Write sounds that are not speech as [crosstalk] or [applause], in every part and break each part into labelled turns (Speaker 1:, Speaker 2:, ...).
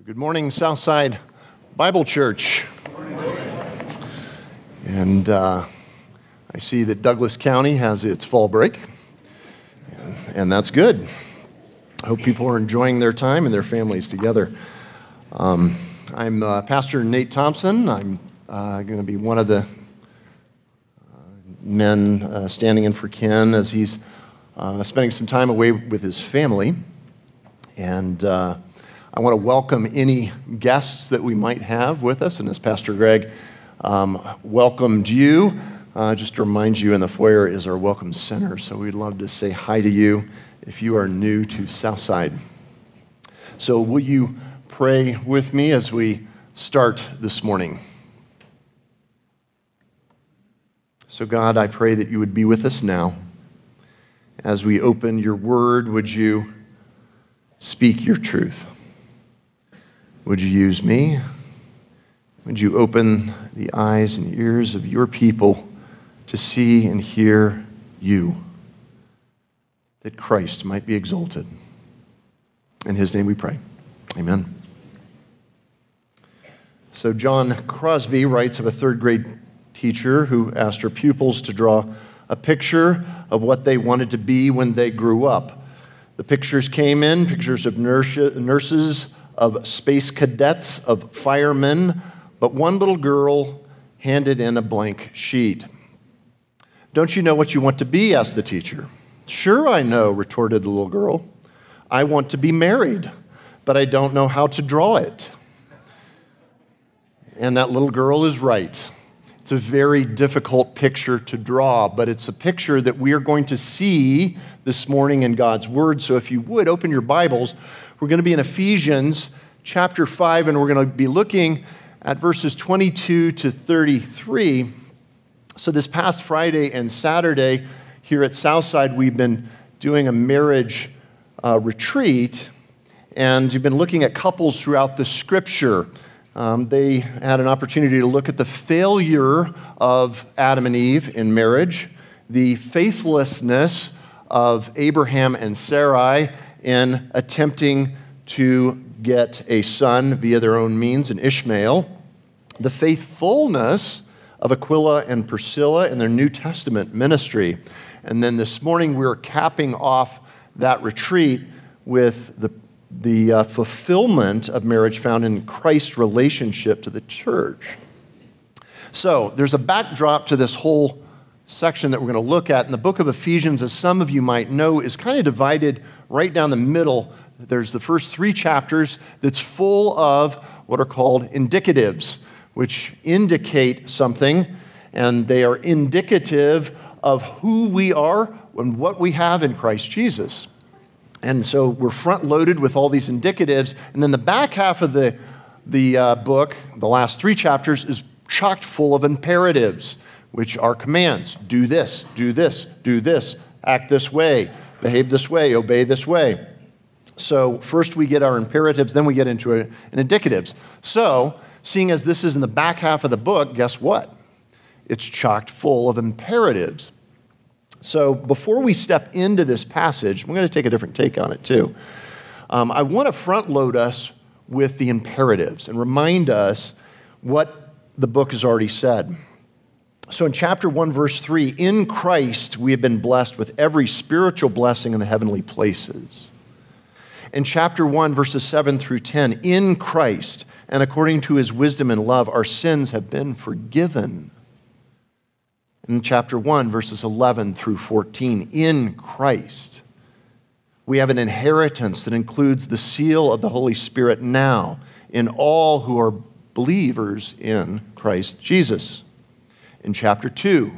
Speaker 1: So, good morning, Southside Bible Church. And uh, I see that Douglas County has its fall break, and, and that's good. I hope people are enjoying their time and their families together. Um, I'm uh, Pastor Nate Thomson. I'm uh, going to be one of the uh, men uh, standing in for Ken as he's uh, spending some time away with his family. And I want to welcome any guests that we might have with us. And as Pastor Greg um, welcomed you, uh, just to remind you, in the foyer is our Welcome Center. So we'd love to say hi to you if you are new to Southside. So, will you pray with me as we start this morning? So, God, I pray that you would be with us now. As we open your word, would you speak your truth? Would you use me? Would you open the eyes and ears of your people to see and hear you, that Christ might be exalted? In his name we pray. Amen. So, John Crosby writes of a third grade teacher who asked her pupils to draw a picture of what they wanted to be when they grew up. The pictures came in pictures of nurses, of space cadets, of firemen, but one little girl handed in a blank sheet. Don't you know what you want to be? asked the teacher. Sure, I know, retorted the little girl. I want to be married, but I don't know how to draw it. And that little girl is right. It's a very difficult picture to draw, but it's a picture that we are going to see this morning in God's Word. So if you would, open your Bibles. We're going to be in Ephesians chapter 5, and we're going to be looking at verses 22 to 33. So this past Friday and Saturday here at Southside, we've been doing a marriage uh, retreat, and we've been looking at couples throughout the Scripture. Um, they had an opportunity to look at the failure of Adam and Eve in marriage, the faithlessness of Abraham and Sarai in attempting to get a son via their own means, an Ishmael, the faithfulness of Aquila and Priscilla in their New Testament ministry. And then this morning, we're capping off that retreat with the the uh, fulfillment of marriage found in Christ's relationship to the church. So, there's a backdrop to this whole section that we're going to look at. And the book of Ephesians, as some of you might know, is kind of divided right down the middle. There's the first three chapters that's full of what are called indicatives, which indicate something, and they are indicative of who we are and what we have in Christ Jesus. And so we're front loaded with all these indicatives. And then the back half of the, the uh, book, the last three chapters, is chocked full of imperatives, which are commands do this, do this, do this, act this way, behave this way, obey this way. So first we get our imperatives, then we get into an indicatives. So, seeing as this is in the back half of the book, guess what? It's chocked full of imperatives. So before we step into this passage, we're going to take a different take on it too. Um, I want to front load us with the imperatives and remind us what the book has already said. So in chapter 1, verse 3, in Christ we have been blessed with every spiritual blessing in the heavenly places. In chapter 1, verses 7 through 10, in Christ and according to his wisdom and love, our sins have been forgiven in chapter 1, verses 11 through 14. In Christ, we have an inheritance that includes the seal of the Holy Spirit now in all who are believers in Christ Jesus. In chapter 2,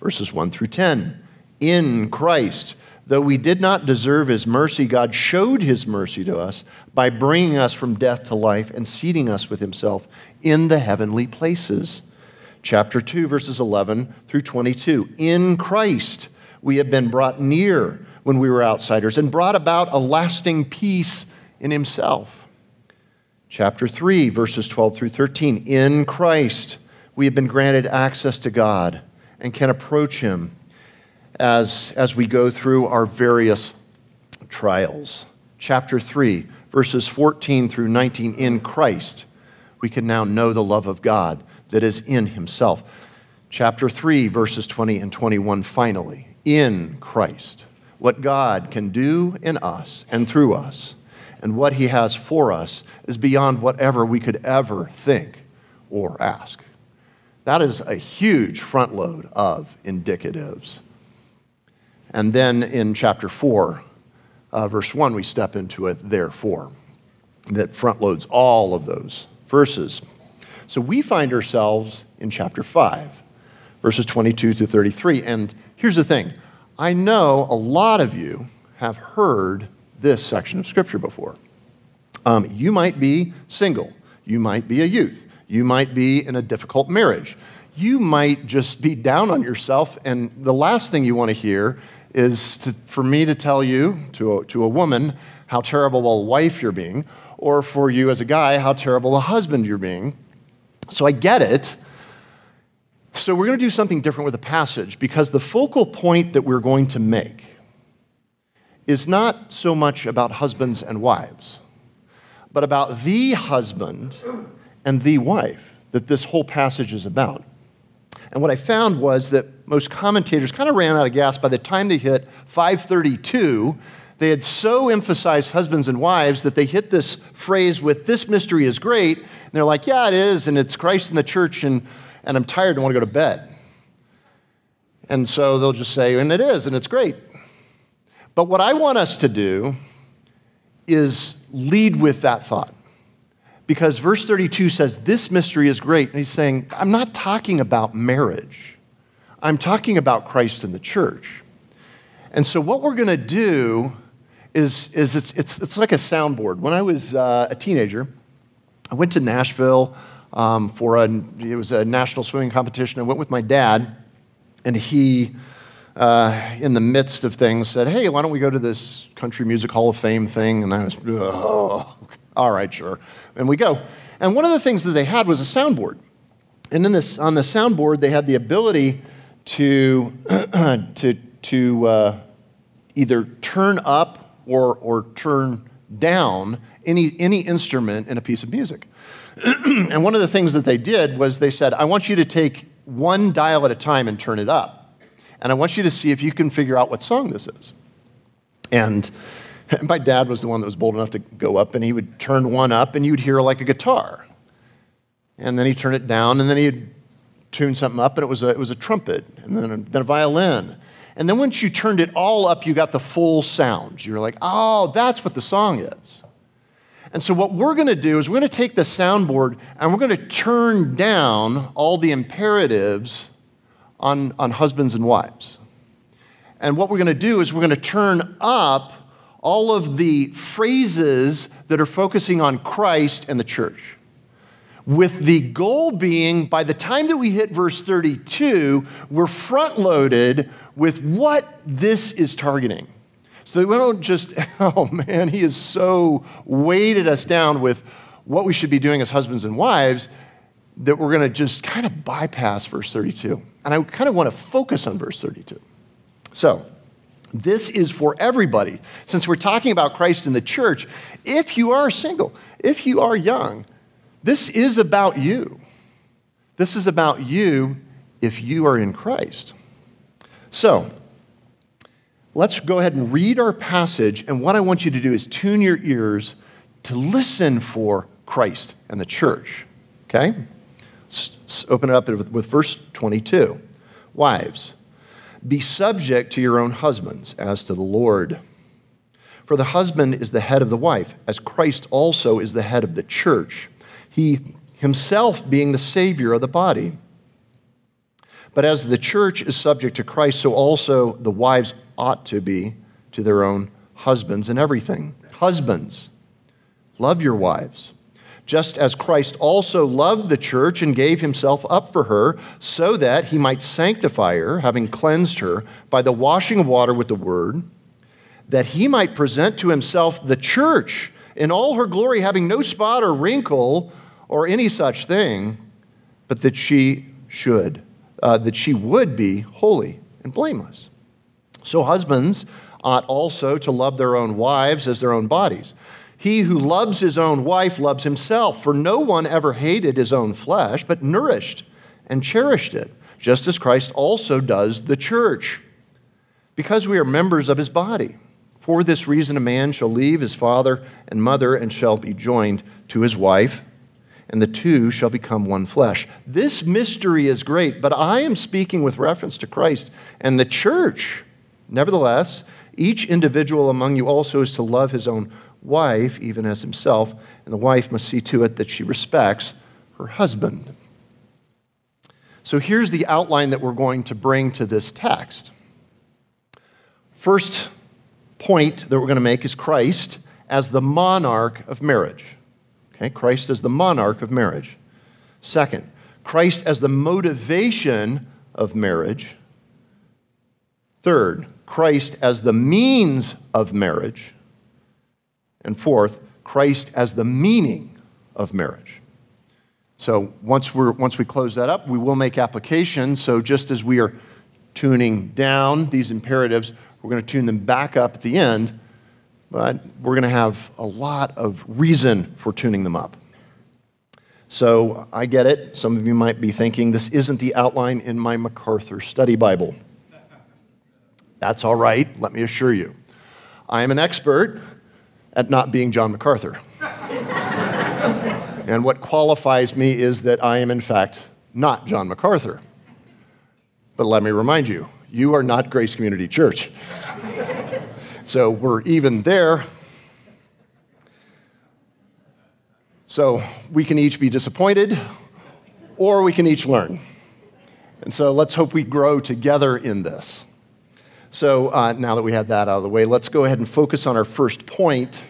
Speaker 1: verses 1 through 10, in Christ, though we did not deserve his mercy, God showed his mercy to us by bringing us from death to life and seating us with himself in the heavenly places chapter 2, verses 11 through 22. In Christ, we have been brought near when we were outsiders and brought about a lasting peace in Himself. Chapter 3, verses 12 through 13. In Christ, we have been granted access to God and can approach Him as, as we go through our various trials. Chapter 3, verses 14 through 19, in Christ, we can now know the love of God that is in himself. Chapter 3, verses 20 and 21, finally, in Christ, what God can do in us and through us, and what he has for us is beyond whatever we could ever think or ask. That is a huge front load of indicatives. And then in chapter 4, uh, verse 1, we step into it, therefore, that front loads all of those verses. So we find ourselves in chapter 5, verses 22 to 33. And here's the thing I know a lot of you have heard this section of Scripture before. Um, you might be single, you might be a youth, you might be in a difficult marriage, you might just be down on yourself, and the last thing you want to hear is to, for me to tell you, to a, to a woman, how terrible a wife you're being, or for you as a guy, how terrible a husband you're being. So I get it. So we're going to do something different with the passage because the focal point that we're going to make is not so much about husbands and wives, but about the husband and the wife that this whole passage is about. And what I found was that most commentators kind of ran out of gas by the time they hit 532. They had so emphasized husbands and wives that they hit this phrase with, This mystery is great. And they're like, Yeah, it is, and it's Christ in the church, and, and I'm tired and want to go to bed. And so they'll just say, And it is, and it's great. But what I want us to do is lead with that thought because verse 32 says, This mystery is great. And he's saying, I'm not talking about marriage, I'm talking about Christ and the church. And so, what we're going to do is, is it's, it's, it's like a soundboard. When I was uh, a teenager, I went to Nashville um, for a, it was a national swimming competition. I went with my dad, and he, uh, in the midst of things, said, Hey, why don't we go to this Country Music Hall of Fame thing? And I was, oh, all right, sure. And we go. And one of the things that they had was a soundboard. And in this, on the soundboard, they had the ability to, [clears throat] to, to uh, either turn up or, or turn down any, any instrument in a piece of music. [clears throat] and one of the things that they did was they said, I want you to take one dial at a time and turn it up. And I want you to see if you can figure out what song this is. And [laughs] my dad was the one that was bold enough to go up, and he would turn one up, and you'd hear like a guitar. And then he'd turn it down, and then he'd tune something up, and it was a, it was a trumpet, and then a, then a violin. And then once you turned it all up, you got the full sound. You were like, oh, that's what the song is. And so, what we're going to do is we're going to take the soundboard and we're going to turn down all the imperatives on, on husbands and wives. And what we're going to do is we're going to turn up all of the phrases that are focusing on Christ and the church. With the goal being, by the time that we hit verse 32, we're front loaded with what this is targeting. So that we don't just, [laughs] oh man, he has so weighted us down with what we should be doing as husbands and wives that we're going to just kind of bypass verse 32. And I kind of want to focus on verse 32. So, this is for everybody. Since we're talking about Christ in the church, if you are single, if you are young, this is about you. This is about you if you are in Christ. So, let's go ahead and read our passage. And what I want you to do is tune your ears to listen for Christ and the church. Okay? Let's open it up with verse 22. Wives, be subject to your own husbands as to the Lord. For the husband is the head of the wife, as Christ also is the head of the church, he himself being the Savior of the body. But as the church is subject to Christ, so also the wives ought to be to their own husbands in everything. Husbands, love your wives just as Christ also loved the church and gave himself up for her, so that he might sanctify her, having cleansed her by the washing of water with the word, that he might present to himself the church in all her glory, having no spot or wrinkle or any such thing, but that she should, uh, that she would be holy and blameless. So husbands ought also to love their own wives as their own bodies. He who loves his own wife loves himself, for no one ever hated his own flesh, but nourished and cherished it, just as Christ also does the church, because we are members of his body. For this reason, a man shall leave his father and mother and shall be joined to his wife, and the two shall become one flesh. This mystery is great, but I am speaking with reference to Christ and the church. Nevertheless, each individual among you also is to love his own wife, even as himself, and the wife must see to it that she respects her husband. So here's the outline that we're going to bring to this text. First point that we're going to make is Christ as the monarch of marriage. Okay, Christ as the monarch of marriage. Second, Christ as the motivation of marriage. Third, Christ as the means of marriage. And fourth, Christ as the meaning of marriage. So once, we're, once we close that up, we will make application. So just as we are tuning down these imperatives, we're going to tune them back up at the end, but we're going to have a lot of reason for tuning them up. So I get it. Some of you might be thinking this isn't the outline in my MacArthur study Bible. That's all right, let me assure you. I am an expert at not being John MacArthur. and what qualifies me is that I am, in fact, not John MacArthur. But let me remind you, you are not Grace Community Church. so we're even there. So we can each be disappointed, or we can each learn. And so let's hope we grow together in this. So uh, now that we have that out of the way, let's go ahead and focus on our first point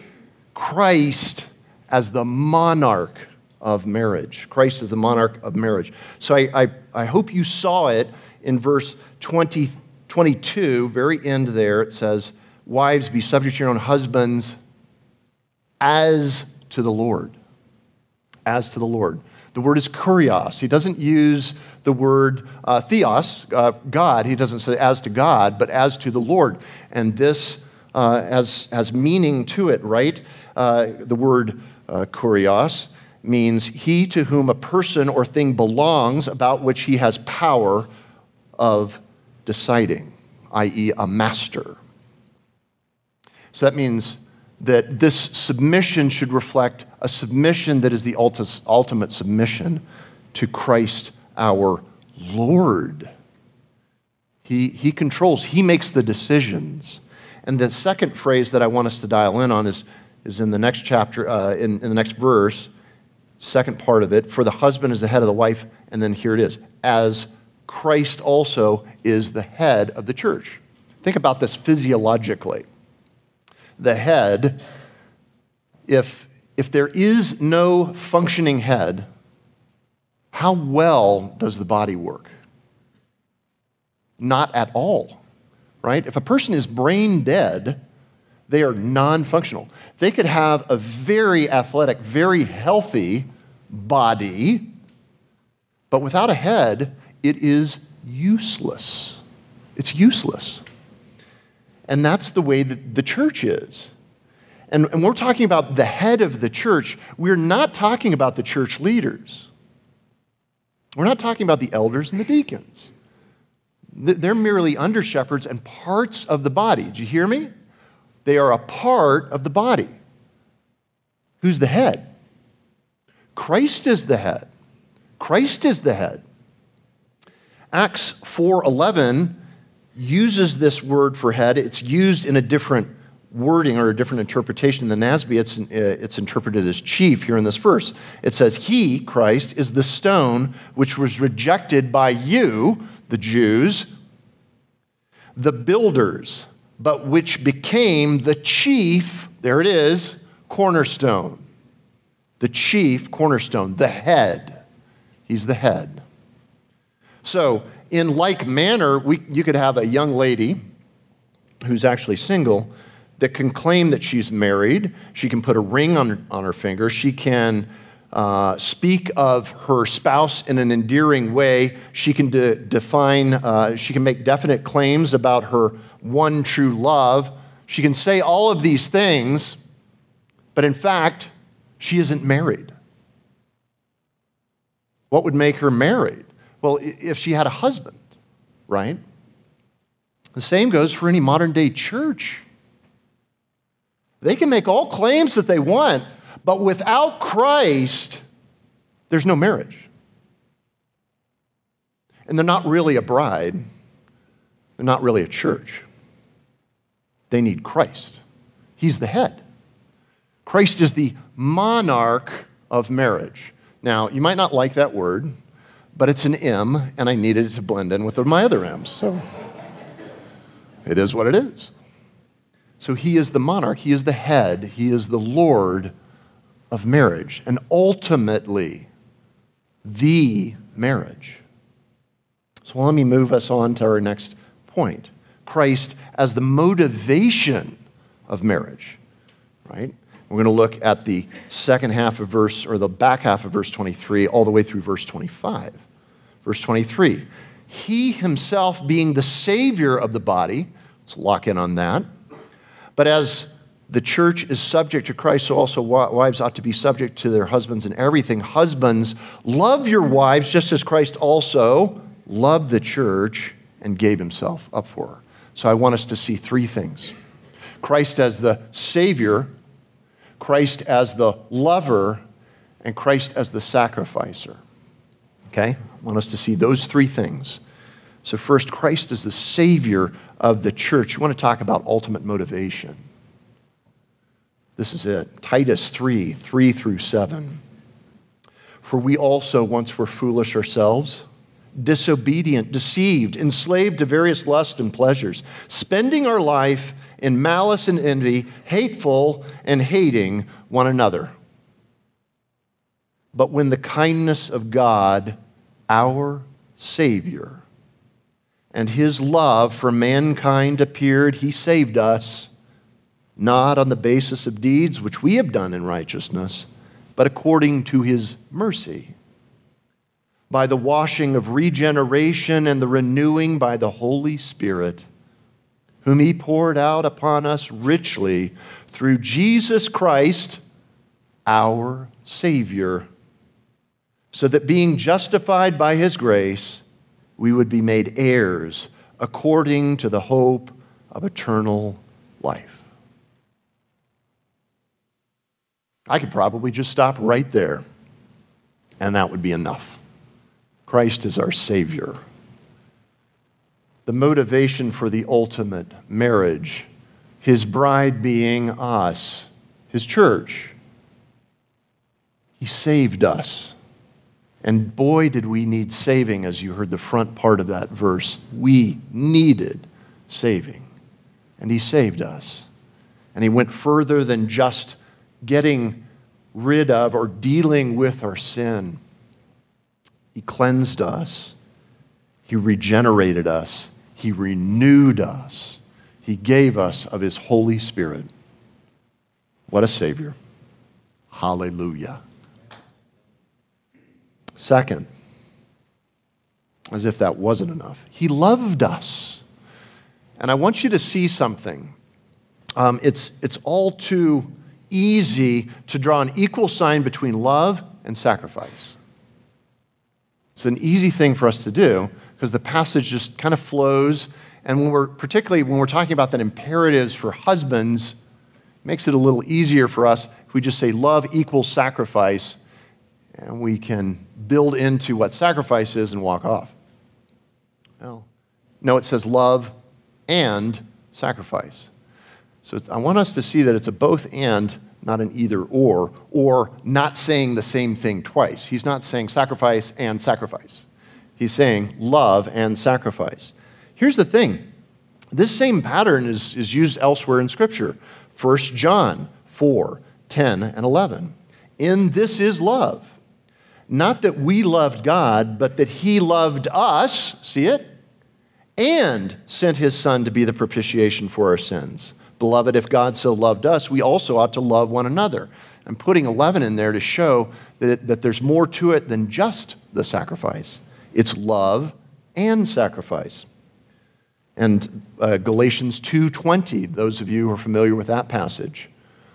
Speaker 1: Christ as the monarch of marriage. Christ is the monarch of marriage. So I, I, I hope you saw it in verse 20, 22, very end there. It says, Wives, be subject to your own husbands as to the Lord. As to the Lord. The word is kurios. He doesn't use the word uh, theos, uh, God. He doesn't say as to God, but as to the Lord. And this uh, has, has meaning to it, right? Uh, the word uh, kurios means he to whom a person or thing belongs about which he has power of deciding, i.e., a master. So that means that this submission should reflect a submission that is the ultimate submission to Christ our Lord. He, he controls, He makes the decisions. And the second phrase that I want us to dial in on is, is in the next chapter, uh, in, in the next verse, second part of it. For the husband is the head of the wife, and then here it is, as Christ also is the head of the church. Think about this physiologically. The head, if, if there is no functioning head, how well does the body work? Not at all, right? If a person is brain dead, they are non functional. They could have a very athletic, very healthy body, but without a head, it is useless. It's useless. And that's the way that the church is. And, and we're talking about the head of the church. We're not talking about the church leaders. We're not talking about the elders and the deacons. They're merely under shepherds and parts of the body. Did you hear me? They are a part of the body. Who's the head? Christ is the head. Christ is the head. Acts 4:11 uses this word for head. It's used in a different wording or a different interpretation than NASB, it's, uh, it's interpreted as chief here in this verse. It says, He, Christ, is the stone which was rejected by you, the Jews, the builders, but which became the chief, there it is, cornerstone. The chief cornerstone, the head. He's the head. So, in like manner, we, you could have a young lady who's actually single that can claim that she's married. She can put a ring on, on her finger. She can uh, speak of her spouse in an endearing way. She can de- define, uh, she can make definite claims about her one true love. She can say all of these things, But in fact, she isn't married. What would make her married? Well, if she had a husband, right? The same goes for any modern day church. They can make all claims that they want, but without Christ, there's no marriage. And they're not really a bride, they're not really a church. They need Christ. He's the head. Christ is the monarch of marriage. Now, you might not like that word, but it's an M, and I needed it to blend in with my other M's. So it is what it is. So he is the monarch, he is the head, he is the Lord of marriage, and ultimately, the marriage. So let me move us on to our next point Christ as the motivation of marriage, right? We're going to look at the second half of verse, or the back half of verse 23, all the way through verse 25. Verse 23 He himself being the Savior of the body, let's lock in on that. But as the church is subject to Christ, so also wives ought to be subject to their husbands in everything. Husbands, love your wives just as Christ also loved the church and gave himself up for her. So I want us to see three things Christ as the Savior, Christ as the lover, and Christ as the sacrificer. Okay? I want us to see those three things. So, first, Christ is the Savior of the church. You want to talk about ultimate motivation. This is it Titus 3 3 through 7. For we also once were foolish ourselves disobedient, deceived, enslaved to various lusts and pleasures, spending our life in malice and envy, hateful and hating one another. But when the kindness of God, our Savior, and his love for mankind appeared, he saved us, not on the basis of deeds which we have done in righteousness, but according to his mercy. By the washing of regeneration and the renewing by the Holy Spirit, whom He poured out upon us richly through Jesus Christ, our Savior, so that being justified by His grace, we would be made heirs according to the hope of eternal life. I could probably just stop right there, and that would be enough. Christ is our Savior. The motivation for the ultimate marriage, His bride being us, His church. He saved us. And boy, did we need saving, as you heard the front part of that verse. We needed saving. And He saved us. And He went further than just getting rid of or dealing with our sin. He cleansed us. He regenerated us. He renewed us. He gave us of His Holy Spirit. What a Savior. Hallelujah. Second, as if that wasn't enough, He loved us. And I want you to see something. Um, it's, it's all too easy to draw an equal sign between love and sacrifice. It's an easy thing for us to do because the passage just kind of flows. And when we're, particularly when we're talking about the imperatives for husbands, makes it a little easier for us if we just say love equals sacrifice, and we can build into what sacrifice is and walk off. Well, no, it says love and sacrifice. So I want us to see that it's a both and not an either or, or not saying the same thing twice. He's not saying sacrifice and sacrifice. He's saying love and sacrifice. Here's the thing this same pattern is, is used elsewhere in Scripture 1 John 4 10 and 11. In this is love. Not that we loved God, but that He loved us, see it? And sent His Son to be the propitiation for our sins. Beloved, if God so loved us, we also ought to love one another. I'm putting 11 in there to show that, it, that there's more to it than just the sacrifice. It's love and sacrifice. And uh, Galatians 2:20, those of you who are familiar with that passage,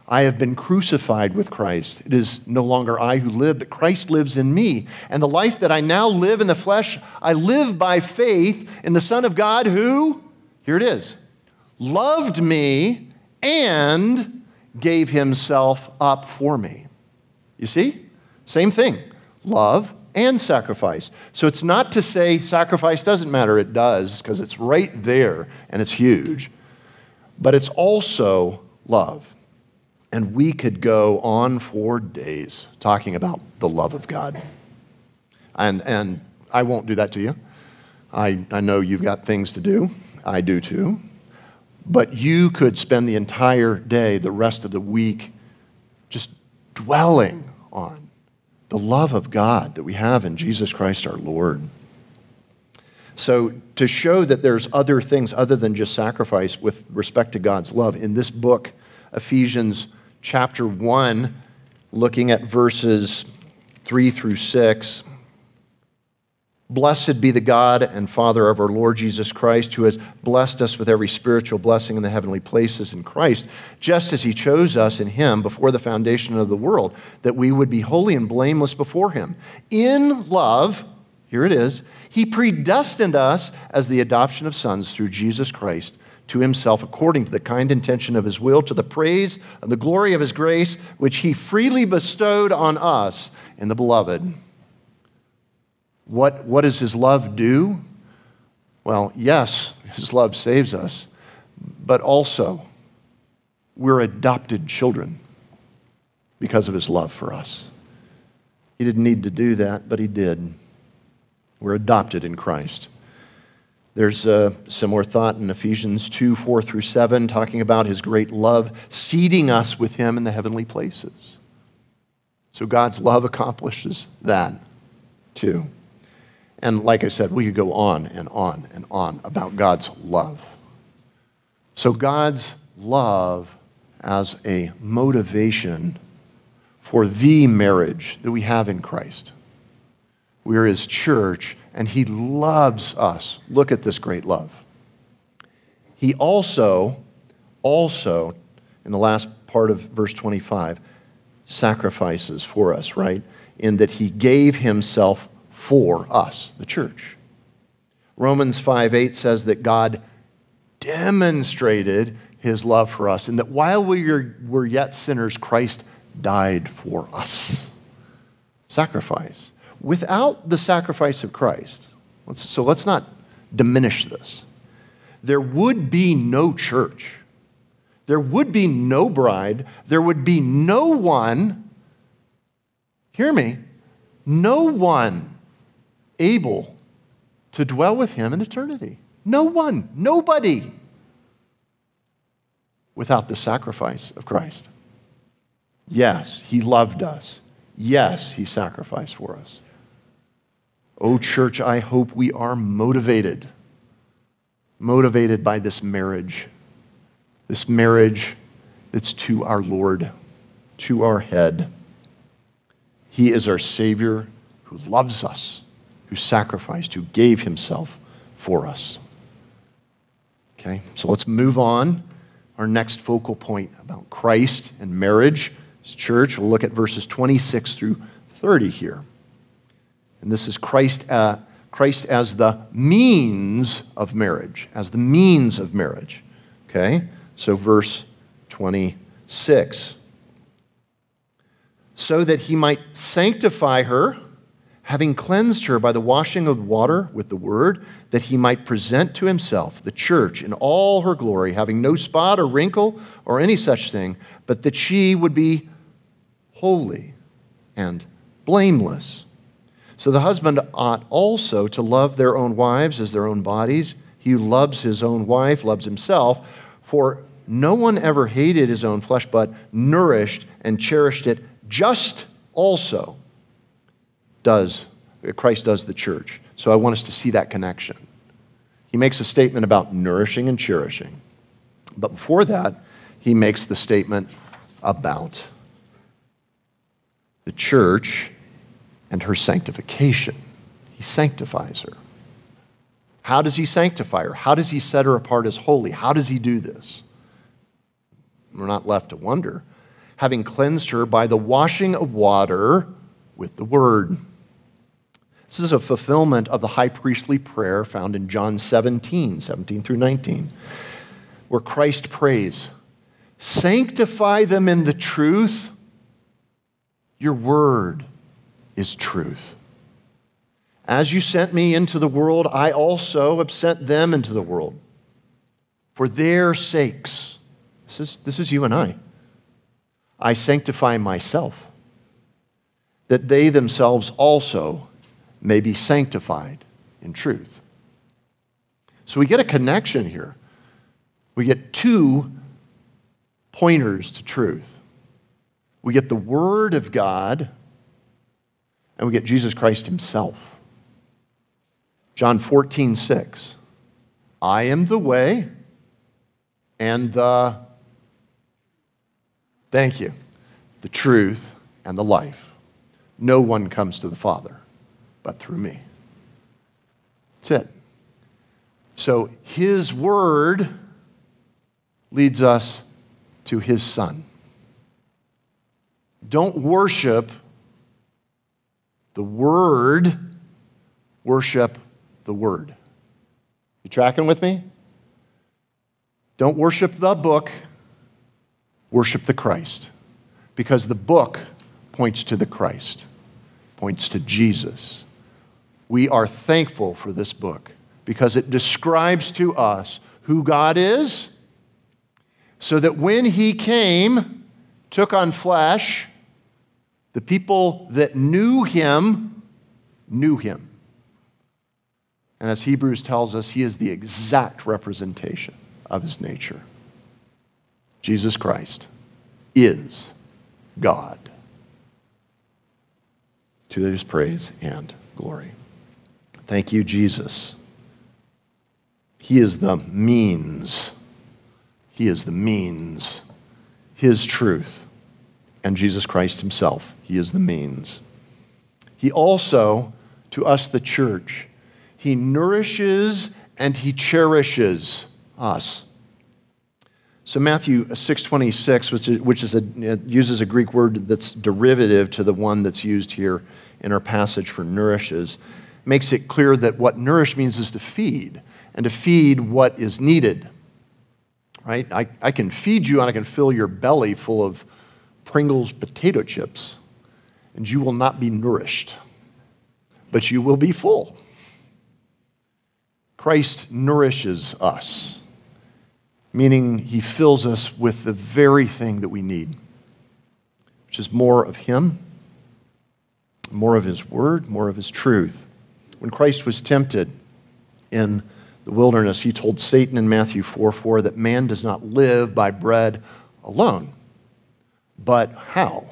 Speaker 1: I have been crucified with Christ. It is no longer I who live, but Christ lives in me. And the life that I now live in the flesh, I live by faith in the Son of God who, here it is, loved me and gave himself up for me. You see? Same thing love and sacrifice. So it's not to say sacrifice doesn't matter, it does, because it's right there and it's huge. But it's also love. And we could go on for days talking about the love of God. And, and I won't do that to you. I, I know you've got things to do. I do too. But you could spend the entire day, the rest of the week, just dwelling on the love of God that we have in Jesus Christ our Lord. So, to show that there's other things other than just sacrifice with respect to God's love, in this book, Ephesians chapter 1, looking at verses 3 through 6. Blessed be the God and Father of our Lord Jesus Christ, who has blessed us with every spiritual blessing in the heavenly places in Christ, just as he chose us in him before the foundation of the world, that we would be holy and blameless before him. In love, here it is, he predestined us as the adoption of sons through Jesus Christ to himself according to the kind intention of his will, to the praise of the glory of his grace, which he freely bestowed on us in the beloved. What, what does his love do? Well, yes, his love saves us, but also we're adopted children because of his love for us. He didn't need to do that, but he did. We're adopted in Christ. There's uh, a similar thought in Ephesians 2 4 through 7, talking about his great love, seating us with him in the heavenly places. So God's love accomplishes that too. And like I said, we could go on and on and on about God's love. So God's love as a motivation for the marriage that we have in Christ. We're his church and he loves us. Look at this great love. He also, also, in the last part of verse 25, sacrifices for us, right? In that he gave himself for us, the church. Romans 5 8 says that God demonstrated his love for us, and that while we were yet sinners, Christ died for us. Sacrifice without the sacrifice of Christ, let's, so let's not diminish this, there would be no church. There would be no bride. There would be no one, hear me, no one able to dwell with him in eternity. No one, nobody, without the sacrifice of Christ. Yes, he loved us. Yes, he sacrificed for us. Oh, church, I hope we are motivated. Motivated by this marriage. This marriage that's to our Lord, to our head. He is our Savior who loves us, who sacrificed, who gave himself for us. Okay, so let's move on. Our next focal point about Christ and marriage, church, we'll look at verses 26 through 30 here. And this is Christ, uh, Christ as the means of marriage, as the means of marriage. Okay? So, verse 26. So that he might sanctify her, having cleansed her by the washing of water with the word, that he might present to himself the church in all her glory, having no spot or wrinkle or any such thing, but that she would be holy and blameless. So the husband ought also to love their own wives as their own bodies. He who loves his own wife loves himself, for no one ever hated his own flesh, but nourished and cherished it, just also does Christ does the church. So I want us to see that connection. He makes a statement about nourishing and cherishing. But before that, he makes the statement about the church and her sanctification. He sanctifies her. How does he sanctify her? How does he set her apart as holy? How does he do this? We're not left to wonder. having cleansed her by the washing of water with the word. This is a fulfillment of the high priestly prayer found in John 17, 17 through 19, where Christ prays, Sanctify them in the truth. Your word is truth. As you sent me into the world, I also have sent them into the world. For their sakes, this is, this is you and I, I sanctify myself, that they themselves also may be sanctified in truth. So we get a connection here. We get two pointers to truth. We get the Word of God, and we get Jesus Christ Himself. John 14, 6. I am the way and the, thank you, the truth and the life. No one comes to the Father but through me. That's it. So his word leads us to his son. Don't worship the word, worship the word. You tracking with me? Don't worship the book, worship the Christ. Because the book points to the Christ, points to Jesus we are thankful for this book because it describes to us who God is, so that when He came, took on flesh, the people that knew Him knew Him. And as Hebrews tells us, He is the exact representation of His nature. Jesus Christ is God. To His praise and glory. Thank you, Jesus. He is the means. He is the means. His truth. And Jesus Christ Himself. He is the means. He also, to us, the church, He nourishes and He cherishes us. So Matthew 6:26, which is, which is a, uses a Greek word that's derivative to the one that's used here in our passage for nourishes, makes it clear that what nourish means is to feed, and to feed what is needed. Right? I, I can feed you and I can fill your belly full of Pringles potato chips, and you will not be nourished, but you will be full. Christ nourishes us, meaning he fills us with the very thing that we need, which is more of him, more of his word, more of his truth. When Christ was tempted in the wilderness, he told Satan in Matthew 4 4 that man does not live by bread alone. But how?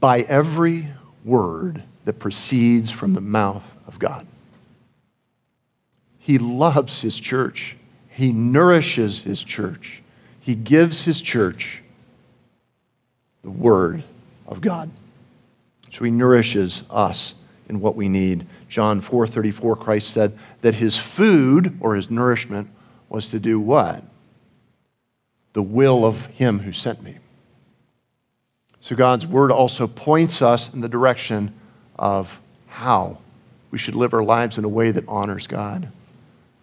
Speaker 1: By every word that proceeds from the mouth of God. He loves his church. He nourishes his church. He gives his church the word of God. So he nourishes us in what we need. John 4:34 Christ said that his food or his nourishment was to do what? The will of him who sent me. So God's word also points us in the direction of how we should live our lives in a way that honors God.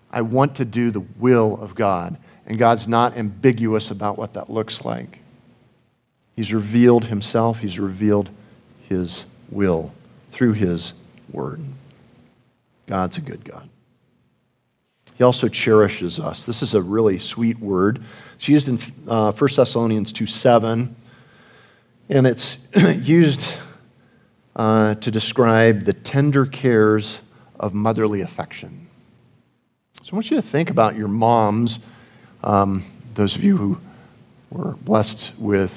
Speaker 1: I want to do the will of God, and God's not ambiguous about what that looks like. He's revealed himself, he's revealed his will through his word. God's a good God. He also cherishes us. This is a really sweet word. It's used in uh, 1 Thessalonians 2 7, and it's [clears throat] used uh, to describe the tender cares of motherly affection. So I want you to think about your moms, um, those of you who were blessed with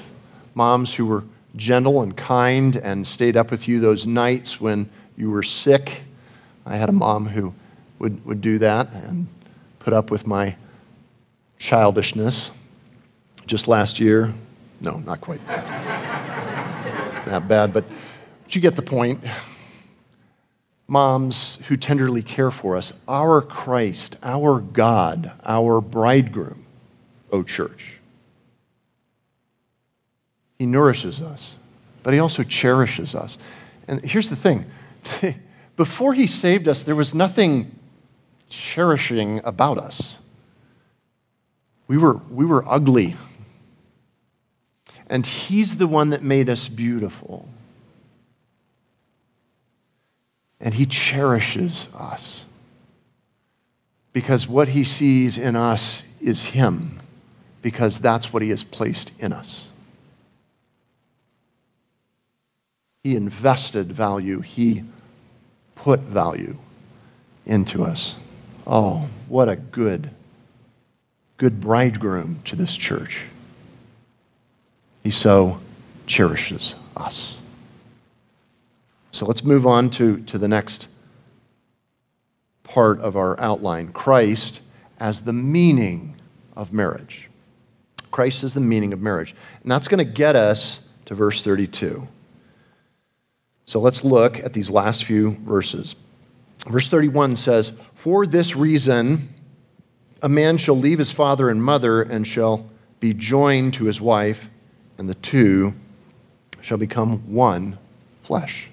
Speaker 1: moms who were gentle and kind and stayed up with you those nights when you were sick. I had a mom who would, would do that and put up with my childishness. Just last year, no, not quite that bad, but, but you get the point. Moms who tenderly care for us, our Christ, our God, our bridegroom, O church. He nourishes us, but He also cherishes us. And here's the thing [laughs] before He saved us, there was nothing cherishing about us. We were, we were ugly. And He's the one that made us beautiful. And He cherishes us because what He sees in us is Him, because that's what He has placed in us. He invested value, He put value into us. Oh, what a good, good bridegroom to this church. He so cherishes us. So let's move on to, to the next part of our outline Christ as the meaning of marriage. Christ is the meaning of marriage. And that's going to get us to verse 32. So let's look at these last few verses. Verse 31 says, For this reason, a man shall leave his father and mother and shall be joined to his wife and the two shall become one flesh.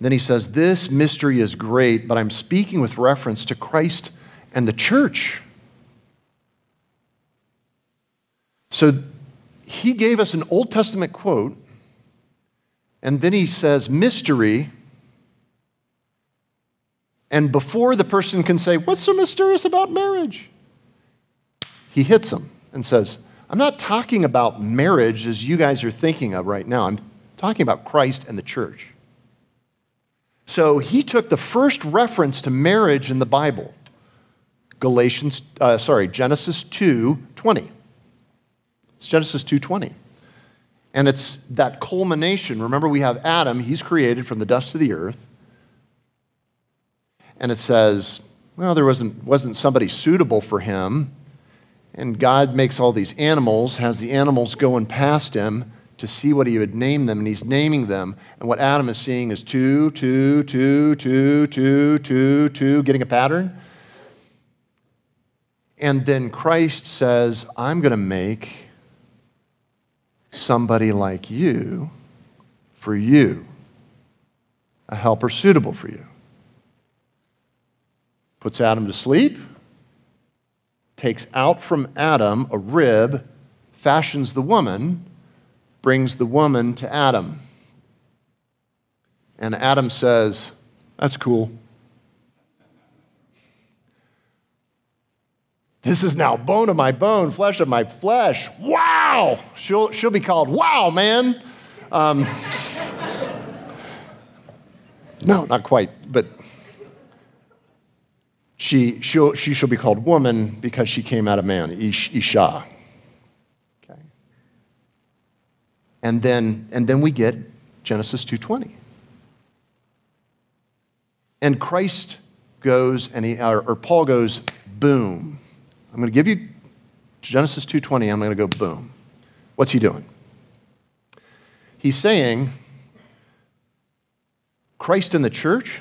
Speaker 1: Then he says, This mystery is great, but I'm speaking with reference to Christ and the church. So he gave us an Old Testament quote, and then he says, Mystery. And before the person can say, What's so mysterious about marriage? He hits them and says, I'm not talking about marriage as you guys are thinking of right now. I'm talking about Christ and the church. So he took the first reference to marriage in the Bible, Galatians, uh, sorry, Genesis 2:20. It's Genesis 2:20. And it's that culmination. Remember, we have Adam, he's created from the dust of the earth. And it says, well, there wasn't, wasn't somebody suitable for him. And God makes all these animals, has the animals going past him to see what he would name them, and he's naming them. And what Adam is seeing is two, two, two, two, two, two, two, getting a pattern. And then Christ says, I'm going to make somebody like you for you, a helper suitable for you. Puts Adam to sleep takes out from Adam a rib, fashions the woman, brings the woman to Adam. And Adam says, That's cool. This is now bone of my bone, flesh of my flesh. Wow! She'll, she'll be called Wow, man. Um, [laughs] no, not quite, but she, she'll, she shall be called woman because she came out of man, Ish, Isha. Okay. And then, and then we get Genesis 2.20. And Christ goes, and he, or, or Paul goes, boom. I'm going to give you Genesis 2.20, I'm going to go boom. What's he doing? He's saying, Christ in the church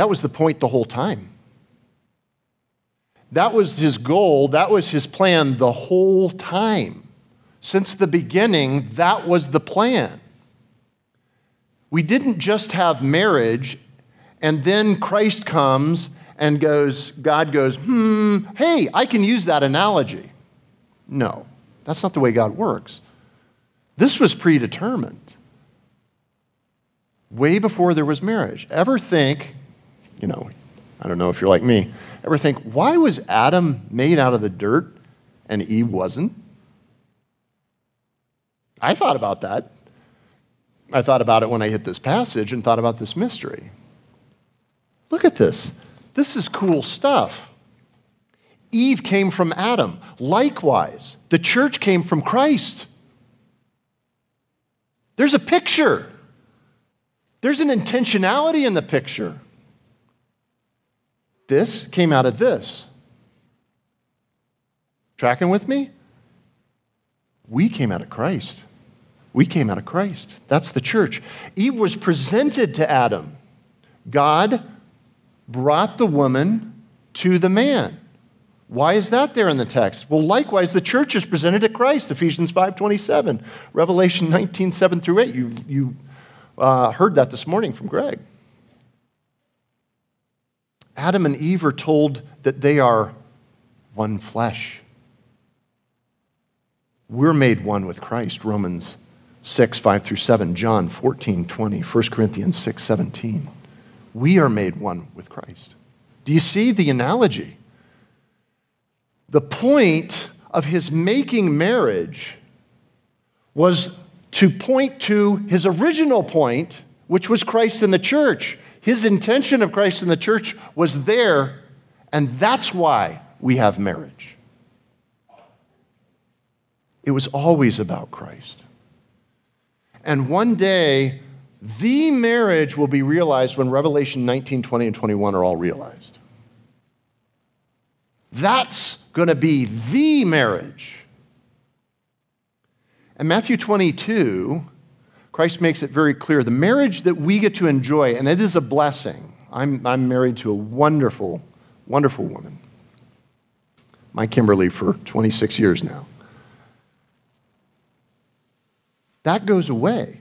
Speaker 1: that was the point the whole time. That was his goal, that was his plan the whole time. Since the beginning, that was the plan. We didn't just have marriage and then Christ comes and goes, God goes, hmm, hey, I can use that analogy. No, that's not the way God works. This was predetermined way before there was marriage. Ever think you know, I don't know if you're like me, ever think, why was Adam made out of the dirt and Eve wasn't? I thought about that. I thought about it when I hit this passage and thought about this mystery. Look at this. This is cool stuff. Eve came from Adam. Likewise, the church came from Christ. There's a picture, there's an intentionality in the picture. This came out of this. Tracking with me? We came out of Christ. We came out of Christ. That's the church. Eve was presented to Adam. God brought the woman to the man. Why is that there in the text? Well, likewise, the church is presented to Christ, Ephesians 5.27, Revelation 19, 7 through 8. You, you uh, heard that this morning from Greg. Adam and Eve are told that they are one flesh. We're made one with Christ, Romans 6, 5 through 7, John 14, 20, 1 Corinthians 6, 17. We are made one with Christ. Do you see the analogy? The point of his making marriage was to point to his original point, which was Christ in the church. His intention of Christ in the church was there, and that's why we have marriage. It was always about Christ. And one day, the marriage will be realized when Revelation 19, 20, and 21 are all realized. That's going to be the marriage. And Matthew 22, Christ makes it very clear the marriage that we get to enjoy, and it is a blessing. I'm, I'm married to a wonderful, wonderful woman. My Kimberly for 26 years now. That goes away.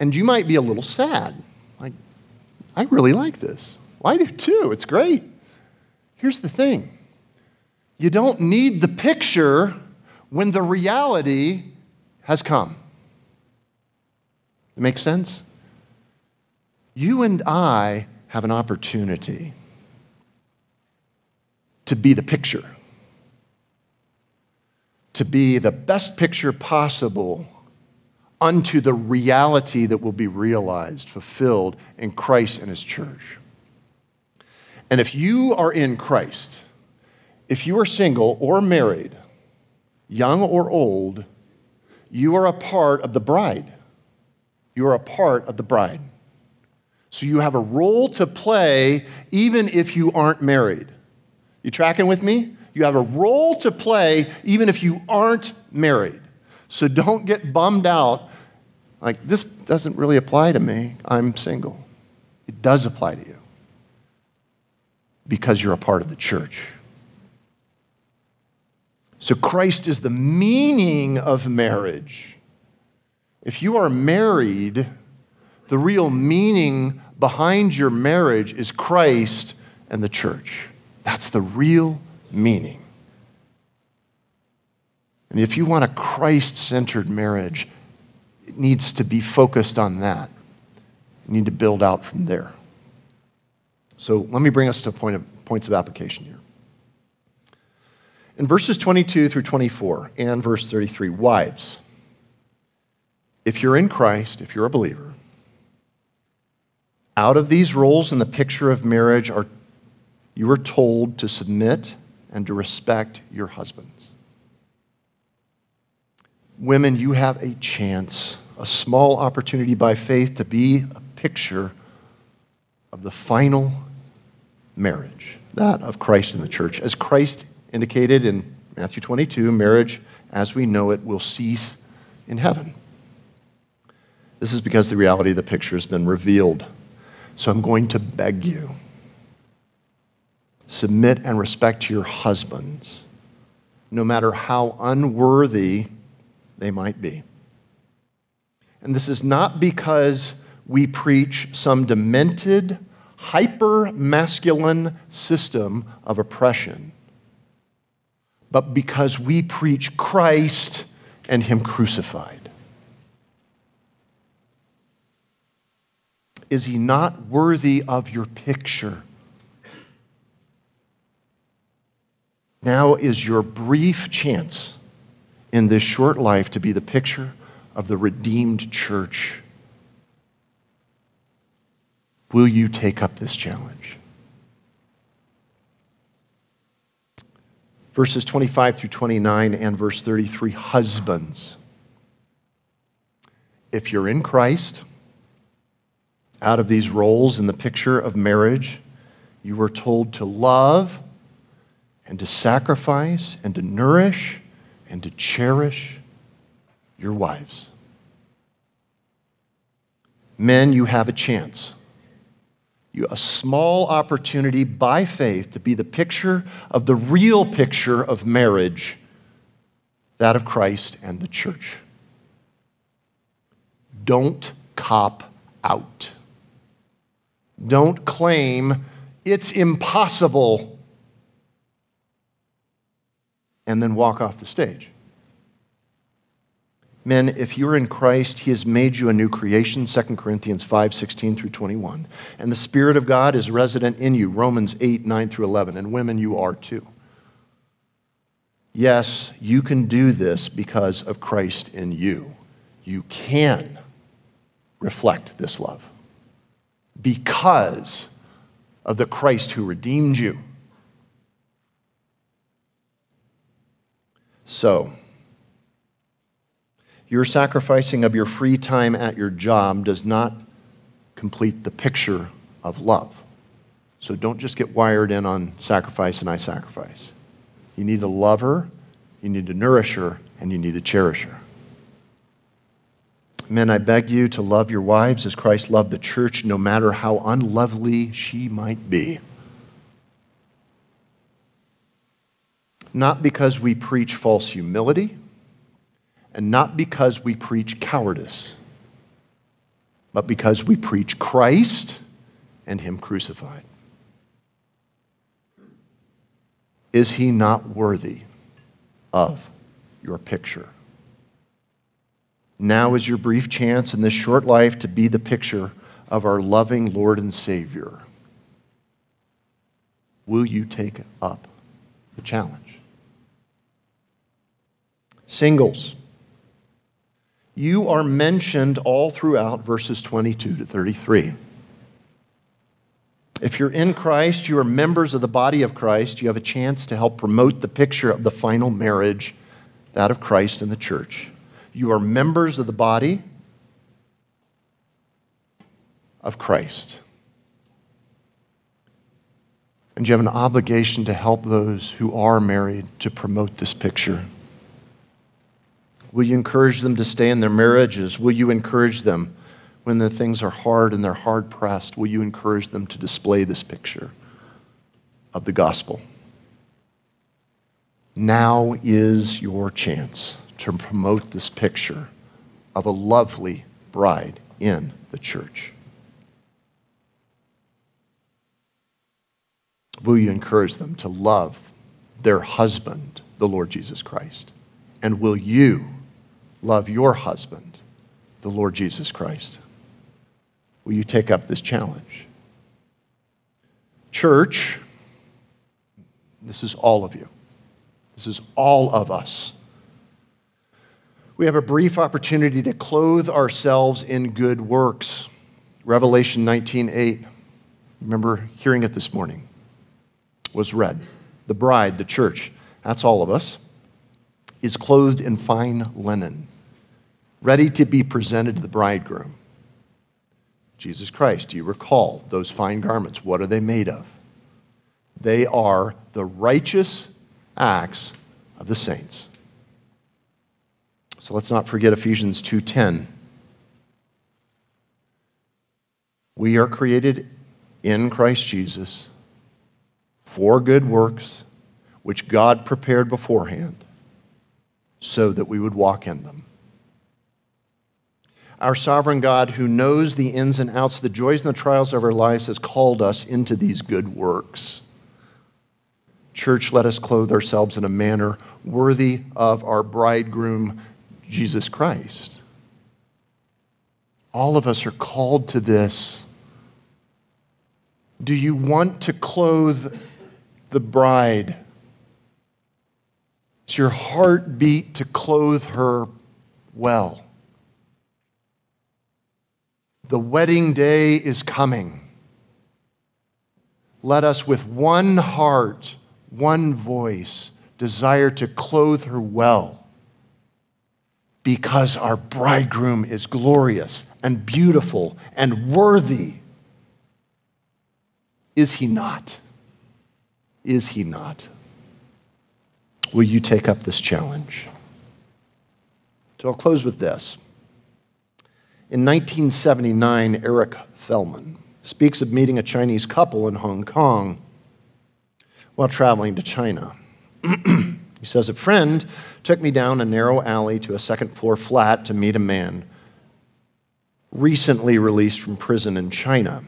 Speaker 1: And you might be a little sad. Like, I really like this. Well, I do too. It's great. Here's the thing you don't need the picture when the reality has come. It makes sense? You and I have an opportunity to be the picture, to be the best picture possible unto the reality that will be realized, fulfilled in Christ and His church. And if you are in Christ, if you are single or married, young or old, you are a part of the bride. You are a part of the bride. So you have a role to play even if you aren't married. You tracking with me? You have a role to play even if you aren't married. So don't get bummed out like, this doesn't really apply to me. I'm single. It does apply to you because you're a part of the church. So Christ is the meaning of marriage. If you are married, the real meaning behind your marriage is Christ and the church. That's the real meaning. And if you want a Christ centered marriage, it needs to be focused on that. You need to build out from there. So let me bring us to point of, points of application here. In verses 22 through 24 and verse 33, wives, if you're in Christ, if you're a believer, out of these roles in the picture of marriage are you are told to submit and to respect your husbands. Women, you have a chance, a small opportunity by faith to be a picture of the final marriage, that of Christ and the church. As Christ indicated in Matthew 22, marriage as we know it will cease in heaven. This is because the reality of the picture has been revealed. So I'm going to beg you submit and respect your husbands, no matter how unworthy they might be. And this is not because we preach some demented, hyper masculine system of oppression but because we preach Christ and Him crucified. Is He not worthy of your picture? Now is your brief chance in this short life to be the picture of the redeemed church. Will you take up this challenge? Verses 25 through 29 and verse 33 husbands. If you're in Christ, out of these roles in the picture of marriage, you were told to love and to sacrifice and to nourish and to cherish your wives. Men, you have a chance you a small opportunity by faith to be the picture of the real picture of marriage, that of Christ and the church. Don't cop out. Don't claim it's impossible and then walk off the stage. Men, if you're in Christ, He has made you a new creation, 2 Corinthians 5 16 through 21. And the Spirit of God is resident in you, Romans 8 9 through 11. And women, you are too. Yes, you can do this because of Christ in you. You can reflect this love because of the Christ who redeemed you. So, your sacrificing of your free time at your job does not complete the picture of love. So don't just get wired in on sacrifice and I sacrifice. You need to love her, you need to nourish her, and you need to cherish her. Men, I beg you to love your wives as Christ loved the church, no matter how unlovely she might be. Not because we preach false humility and not because we preach cowardice, but because we preach Christ and Him crucified. Is He not worthy of your picture? Now is your brief chance in this short life to be the picture of our loving Lord and Savior. Will you take up the challenge? Singles. You are mentioned all throughout verses 22 to 33. If you're in Christ, you are members of the body of Christ, you have a chance to help promote the picture of the final marriage, that of Christ and the church. You are members of the body of Christ. And you have an obligation to help those who are married to promote this picture. Will you encourage them to stay in their marriages? Will you encourage them when the things are hard and they're hard pressed? Will you encourage them to display this picture of the gospel? Now is your chance to promote this picture of a lovely bride in the church. Will you encourage them to love their husband, the Lord Jesus Christ? And will you love your husband, the Lord Jesus Christ? Will you take up this challenge? Church, this is all of you. This is all of us. We have a brief opportunity to clothe ourselves in good works. Revelation 19:8. Remember hearing it this morning. Was read. The bride, the church, that's all of us, is clothed in fine linen ready to be presented to the bridegroom. Jesus Christ, do you recall those fine garments? What are they made of? They are the righteous acts of the saints. So let's not forget Ephesians 2:10. We are created in Christ Jesus for good works which God prepared beforehand so that we would walk in them our sovereign God who knows the ins and outs, the joys and the trials of our lives, has called us into these good works. Church, let us clothe ourselves in a manner worthy of our bridegroom, Jesus Christ. All of us are called to this. Do you want to clothe the bride? Is your heart beat to clothe her well? The wedding day is coming. Let us, with one heart, one voice, desire to clothe her well because our bridegroom is glorious and beautiful and worthy. Is he not? Is he not? Will you take up this challenge? So I'll close with this. In 1979, Eric Fellman speaks of meeting a Chinese couple in Hong Kong while traveling to China. [clears throat] he says, A friend took me down a narrow alley to a second floor flat to meet a man recently released from prison in China.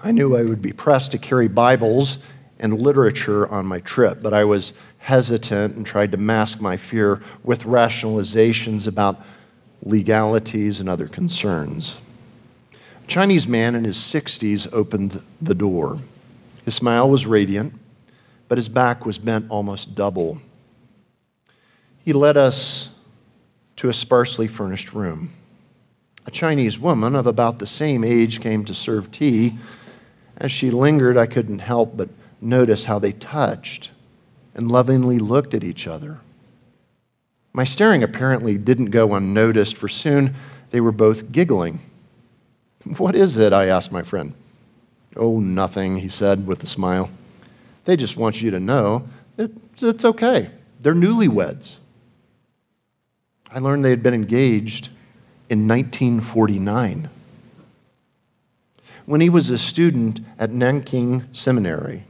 Speaker 1: I knew I would be pressed to carry Bibles and literature on my trip, but I was hesitant and tried to mask my fear with rationalizations about legalities and other concerns. A Chinese man in his 60s opened the door. His smile was radiant, but his back was bent almost double. He led us to a sparsely furnished room. A Chinese woman of about the same age came to serve tea. As she lingered, I couldn't help but notice how they touched and lovingly looked at each other. My staring apparently didn't go unnoticed, for soon they were both giggling. What is it? I asked my friend. Oh, nothing, he said with a smile. They just want you to know it's okay. They're newlyweds. I learned they had been engaged in 1949. When he was a student at Nanking Seminary,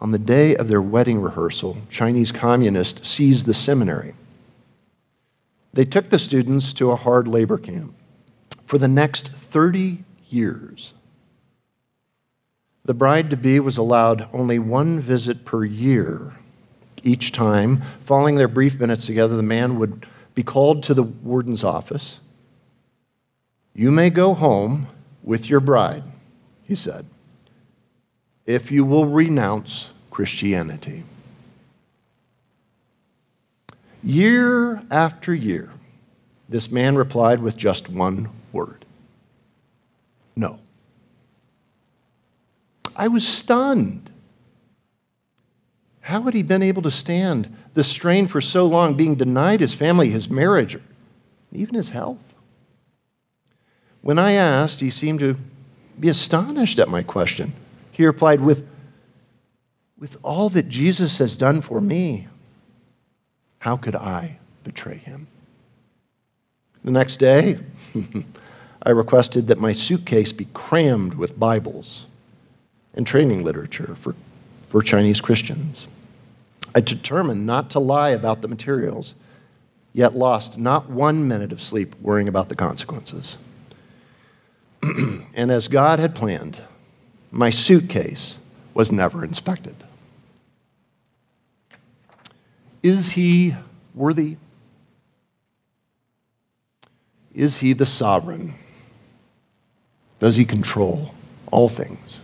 Speaker 1: on the day of their wedding rehearsal, Chinese communists seized the seminary. They took the students to a hard labor camp. For the next 30 years, the bride to be was allowed only one visit per year. Each time, following their brief minutes together, the man would be called to the warden's office you may go home with your bride, he said, if you will renounce Christianity. Year after year, this man replied with just one word no. I was stunned. How had he been able to stand the strain for so long, being denied his family, his marriage, even his health? When I asked, he seemed to be astonished at my question. He replied, With, with all that Jesus has done for me, how could I betray him? The next day, [laughs] I requested that my suitcase be crammed with Bibles and training literature for, for Chinese Christians. I determined not to lie about the materials, yet lost not one minute of sleep worrying about the consequences. [clears throat] and as God had planned, my suitcase was never inspected. Is he worthy? Is he the sovereign? Does he control all things?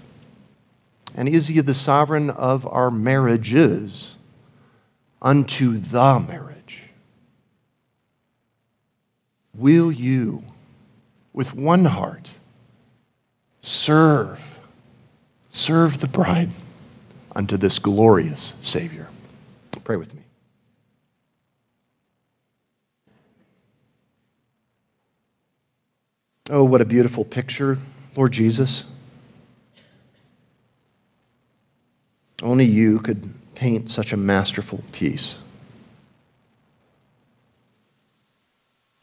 Speaker 1: And is he the sovereign of our marriages unto the marriage? Will you, with one heart, serve, serve the bride unto this glorious Savior. Pray with me. Oh, what a beautiful picture, Lord Jesus. Only you could paint such a masterful piece.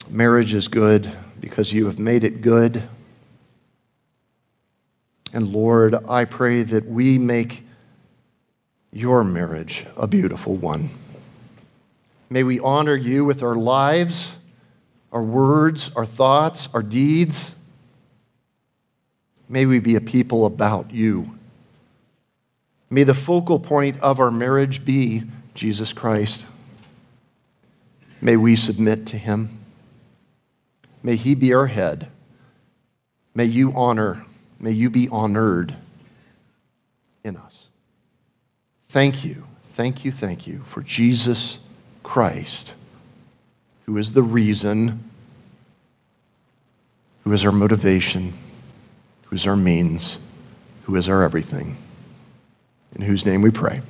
Speaker 1: Marriage is good because you have made it good. And Lord, I pray that we make your marriage a beautiful one. May we honor you with our lives, our words, our thoughts, our deeds. May we be a people about you. May the focal point of our marriage be Jesus Christ. May we submit to him. May he be our head. May you honor May you be honored in us. Thank you, thank you, thank you for Jesus Christ, who is the reason, who is our motivation, who is our means, who is our everything, in whose name we pray.